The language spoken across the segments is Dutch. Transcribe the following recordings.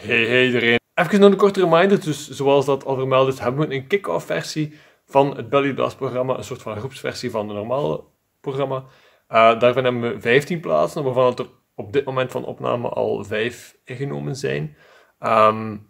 Hey, hey iedereen. Even nog een korte reminder. Dus zoals dat al vermeld is, hebben we een kick-off versie van het Belly Blast programma. Een soort van groepsversie van het normale programma. Uh, daarvan hebben we 15 plaatsen, waarvan er op dit moment van opname al 5 ingenomen zijn. Um,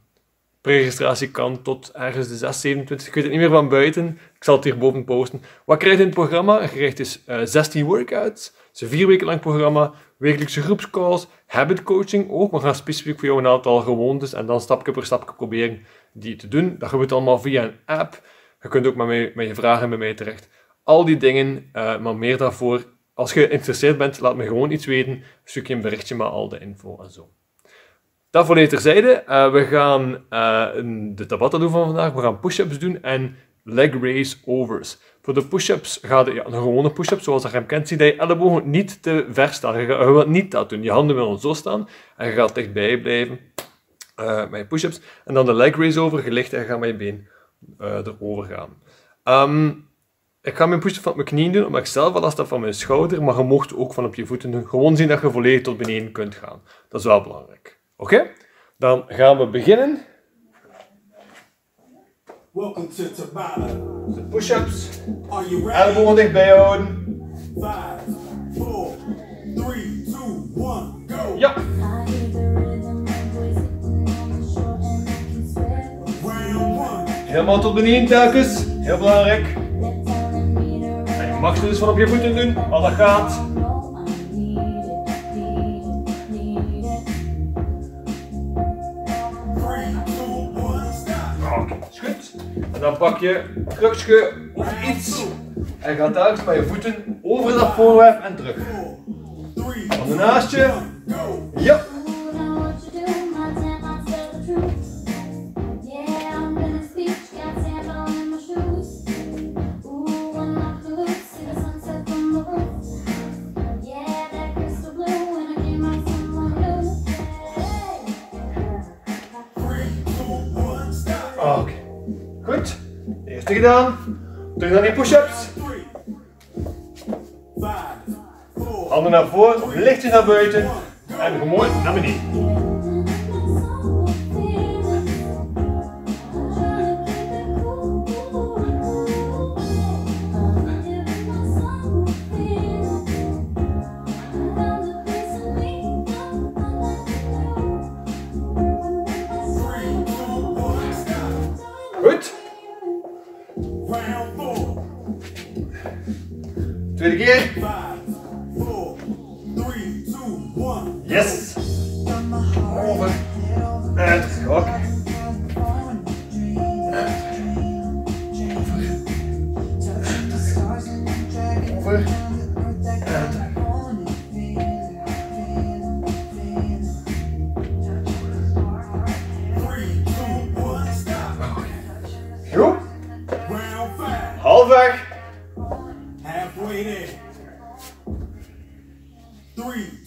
Preregistratie kan tot ergens de 6, 27. Ik weet het niet meer van buiten. Ik zal het hier boven posten. Wat krijg je in het programma? Je krijgt dus uh, 16 workouts. Het is een vier weken lang programma. Wekelijkse groepscalls. Habit coaching ook. We gaan specifiek voor jou een aantal gewoontes en dan stapje per stapje proberen die te doen. Dat gebeurt allemaal via een app. Je kunt ook met, mij, met je vragen bij mij terecht. Al die dingen, uh, maar meer daarvoor. Als je geïnteresseerd bent, laat me gewoon iets weten. Zoek je een berichtje met al de info en zo. Dat voor terzijde. Uh, we gaan uh, de tabata doen van vandaag. We gaan push-ups doen en leg raise overs. Voor de push-ups gaat ja, een gewone push-up, zoals je hem kent, zie dat je ellebogen niet te ver staan. Je, je wilt niet dat doen. Je handen willen zo staan en je gaat dichtbij blijven uh, met je push-ups. En dan de leg raise over, je ligt en je gaat met je been erover gaan. Um, ik ga mijn push-up van mijn knieën doen, omdat ik zelf wel last heb van mijn schouder, maar je mocht ook van op je voeten doen. Gewoon zien dat je volledig tot beneden kunt gaan. Dat is wel belangrijk. Oké? Dan gaan we beginnen. Welcome to Tabata. Push-ups. Are you ready? Ellebogen dichtbij houden. 5, 4, 3, 2, 1, go! Ja. Round 1. Helemaal tot beneden telkens. Heel belangrijk. En je mag dus van op je voeten doen, als dat gaat. En dan pak je krukje of iets en gaat telkens met je voeten over dat voorwerp en terug. Handen naast je. Ja. Oké. Goed. Eerste gedaan. Terug naar die push-ups. Handen naar voren lichtjes naar buiten. En gewoon naar beneden. Round 4. Tweede keer. 5, 4, 5. Halfweg. Halfway there. Three,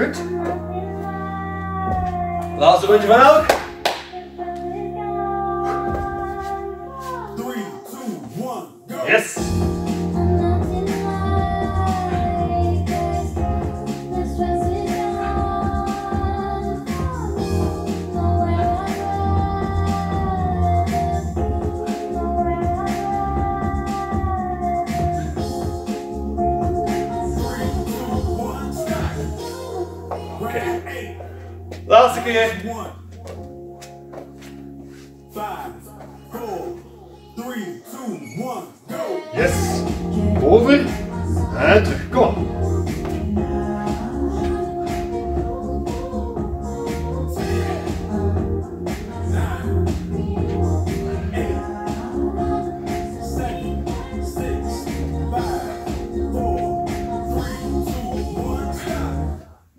Goed. Laatste rondje van elk. Three, two, one, go! Yes. Again. One, five, four, three, two, one, go. Yes. Over en terug.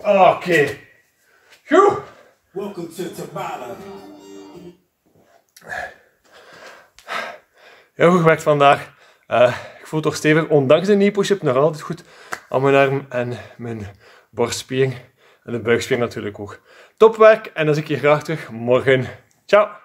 Okay. Goed. Welcome to Tabata. Heel goed gewerkt vandaag. Eh, ik voel toch stevig, ondanks de knee push-up, nog altijd goed aan mijn arm en mijn borstspiering. En de buikspiering natuurlijk ook. Topwerk en dan zie ik je graag terug morgen. Ciao!